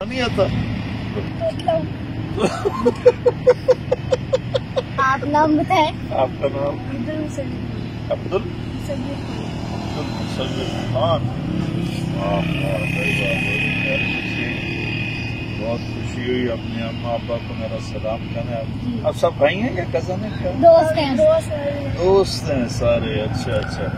नहीं आता। आप नाम बताए। आपका नाम? अब्दुल अब्दुल? मुसविर खान। खुशी। बहुत खुशी हुई अपने अम्मा अब्बा को मेरा सलाम कहना आप सब भाई हैं या कज़न है? क्या दोस्त हैं। दोस्त हैं सारे अच्छा अच्छा।